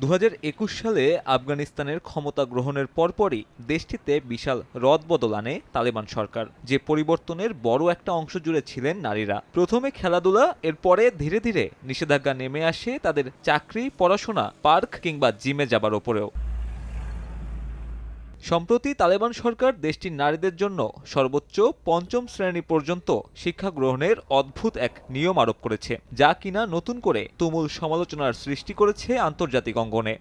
দু হাজার একুশ সালে আফগানিস্তানের ক্ষমতা গ্রহণের পরপরই দেশটিতে বিশাল রদবদল আনে তালেবান সরকার। যে পরিবর্তনের বড় একটা অংশ জুড়ে ছিলেন নারীরা। প্রথমে খেলাধুলা, এরপরে ধীরে ধীরে নিষেধাজ্ঞা নেমে আসে তাদের চাকরি, পড়াশোনা, পার্ক কিংবা জিমে যাবার ওপরেও। সম্প্রতি তালেবান সরকার দেশটির নারীদের জন্য সর্বোচ্চ পঞ্চম শ্রেণি পর্যন্ত শিক্ষা গ্রহণের অদ্ভুত এক নিয়ম আরোপ করেছে, যা কিনা নতুন করে তুমুল সমালোচনার সৃষ্টি করেছে আন্তর্জাতিক অঙ্গনে।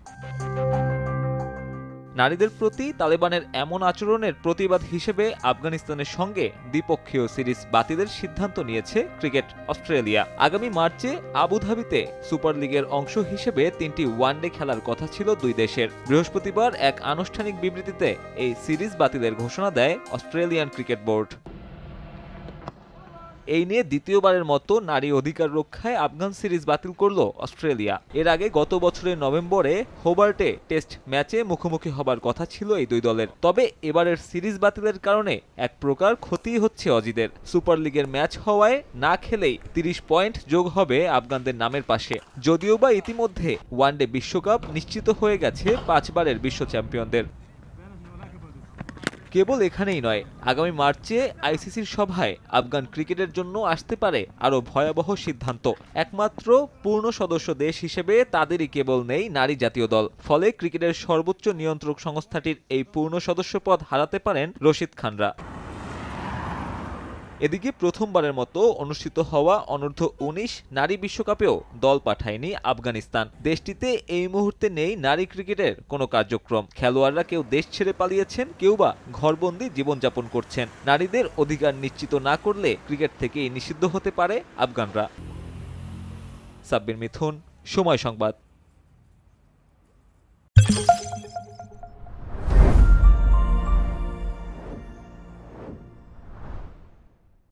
নারীদের প্রতি তালেবানের এমন আচরণের প্রতিবাদ হিসেবে আফগানিস্তানের সঙ্গে দ্বিপক্ষীয় সিরিজ বাতিলের সিদ্ধান্ত নিয়েছে ক্রিকেট অস্ট্রেলিয়া। আগামী মার্চে আবুধাবিতে সুপার লিগের অংশ হিসেবে তিনটি ওয়ানডে খেলার কথা ছিল দুই দেশের। বৃহস্পতিবার এক আনুষ্ঠানিক বিবৃতিতে এই সিরিজ বাতিলের ঘোষণা দেয় অস্ট্রেলিয়ান ক্রিকেট বোর্ড। এই নিয়ে দ্বিতীয়বারের মতো নারী অধিকার রক্ষায় আফগান সিরিজ বাতিল করল অস্ট্রেলিয়া। এর আগে গত বছরের নভেম্বরে হোবার্টে টেস্ট ম্যাচে মুখোমুখি হবার কথা ছিল এই দুই দলের। তবে এবারের সিরিজ বাতিলের কারণে এক প্রকার ক্ষতি হচ্ছে অজিদের। সুপার লিগের ম্যাচ হওয়ায় না খেলেই তিরিশ পয়েন্ট যোগ হবে আফগানদের নামের পাশে। যদিও বা ইতিমধ্যে ওয়ানডে বিশ্বকাপ নিশ্চিত হয়ে গেছে পাঁচবারের বিশ্ব চ্যাম্পিয়নদের। কেবল এখানেই নয়, আগামী মার্চে আইসিসির সভায় আফগান ক্রিকেটের জন্য আসতে পারে আরও ভয়াবহ সিদ্ধান্ত। একমাত্র পূর্ণ সদস্য দেশ হিসেবে তাদেরই কেবল নেই নারী জাতীয় দল। ফলে ক্রিকেটের সর্বোচ্চ নিয়ন্ত্রক সংস্থাটির এই পূর্ণ সদস্য পদ হারাতে পারেন রশিদ খানরা। এদিকে প্রথমবারের মতো অনুষ্ঠিত হওয়া অনূর্ধ্ব উনিশ নারী বিশ্বকাপেও দল পাঠায়নি আফগানিস্তান। দেশটিতে এই মুহূর্তে নেই নারী ক্রিকেটের কোনো কার্যক্রম। খেলোয়াড়রা কেউ দেশ ছেড়ে পালিয়েছেন, কেউ বা ঘরবন্দি জীবনযাপন করছেন। নারীদের অধিকার নিশ্চিত না করলে ক্রিকেট থেকেই নিষিদ্ধ হতে পারে আফগানরা। সাব্বির মিথুন, সময় সংবাদ।